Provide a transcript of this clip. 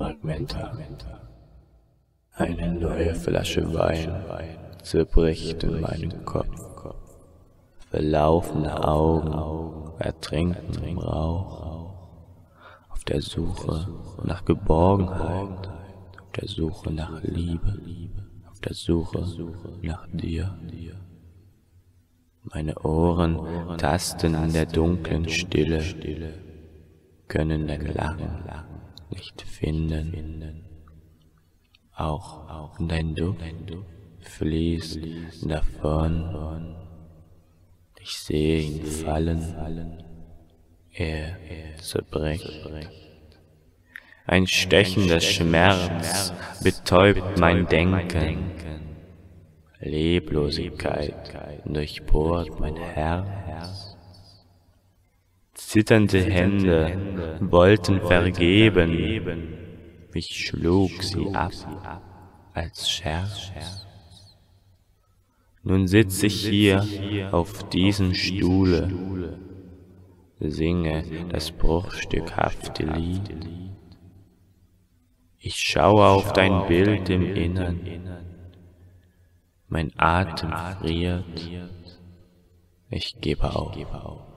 Fragmenta. Eine neue Flasche Wein zerbricht in meinem Kopf. Verlaufene Augen ertrinken im Rauch. Auf der Suche nach Geborgenheit, auf der Suche nach Liebe, auf der Suche nach dir. Meine Ohren tasten in der dunklen Stille, können dein Lachen nicht finden. Auch dein Duft fließt davon. Ich sehe ihn fallen, er zerbricht. Ein stechender Schmerz betäubt mein Denken. Leblosigkeit durchbohrt mein Herz. Zitternde Hände wollten vergeben, ich schlug sie ab als Scherz. Nun sitz ich hier auf diesem Stuhle, singe das bruchstückhafte Lied. Ich schaue auf dein Bild im Innern, mein Atem friert, ich gebe auf.